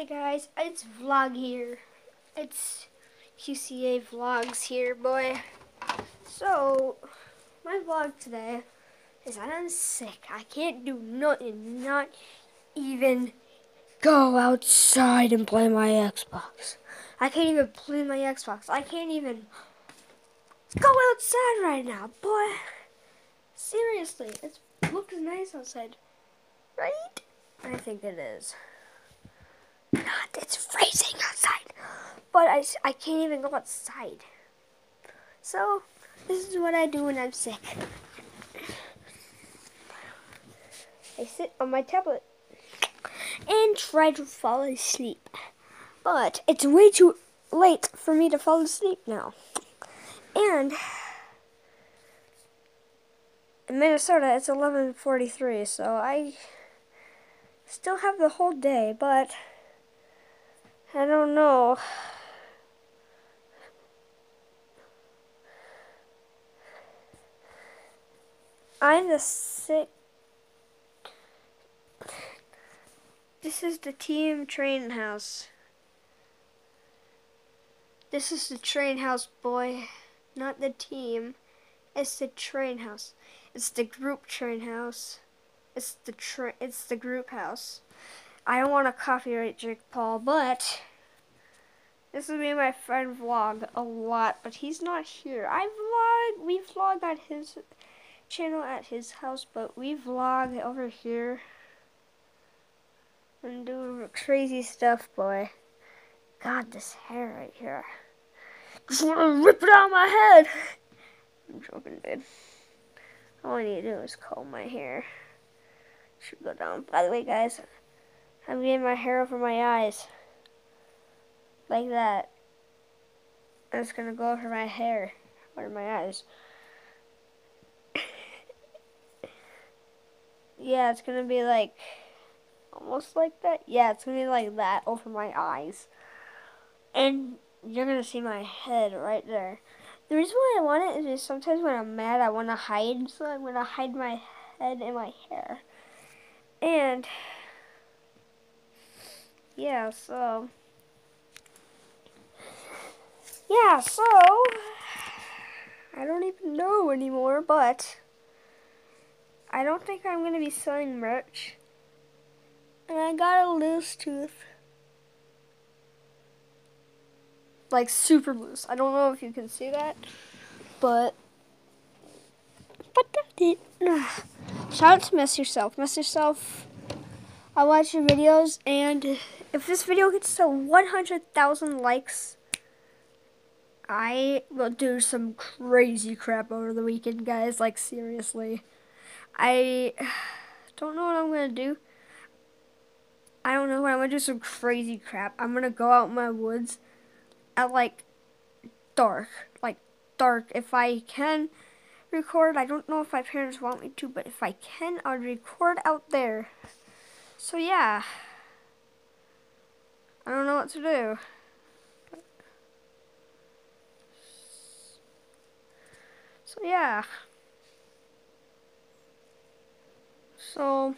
Hey guys, it's Vlog here. It's QCA Vlogs here, boy. So, my vlog today is I'm sick. I can't do nothing, not even go outside and play my Xbox. I can't even play my Xbox. I can't even go outside right now, boy. Seriously, it looks nice outside, right? I think it is. It's freezing outside. But I, I can't even go outside. So, this is what I do when I'm sick. I sit on my tablet and try to fall asleep. But it's way too late for me to fall asleep now. And in Minnesota, it's 11:43, so I still have the whole day, but I don't know. I'm the sick. This is the team train house. This is the train house, boy. Not the team. It's the train house. It's the group train house. It's the tra it's the group house. I don't want to copyright Jake Paul, but this will be my friend vlog a lot, but he's not here. I vlog, we vlog at his channel at his house, but we vlog over here and do crazy stuff, boy. God, this hair right here. Just want to rip it out of my head. I'm joking, dude. All I need to do is comb my hair. Should go down. By the way, guys, I'm getting my hair over my eyes. Like that. And it's gonna go over my hair. Over my eyes. yeah, it's gonna be like almost like that. Yeah, it's gonna be like that over my eyes. And you're gonna see my head right there. The reason why I want it is because sometimes when I'm mad I wanna hide, so I'm gonna hide my head in my hair. And yeah, so yeah, so I don't even know anymore, but I don't think I'm gonna be selling merch. And I got a loose tooth. Like super loose. I don't know if you can see that, but but that's it. Shout out to Mess Yourself. Mess Yourself. I watch your videos, and if this video gets to 100,000 likes, I will do some crazy crap over the weekend, guys. Like, seriously. I don't know what I'm going to do. I don't know, but I'm going to do some crazy crap. I'm going to go out in my woods at, like, dark. Like, dark. If I can record, I don't know if my parents want me to, but if I can, I'll record out there. So, yeah. I don't know what to do. So yeah. So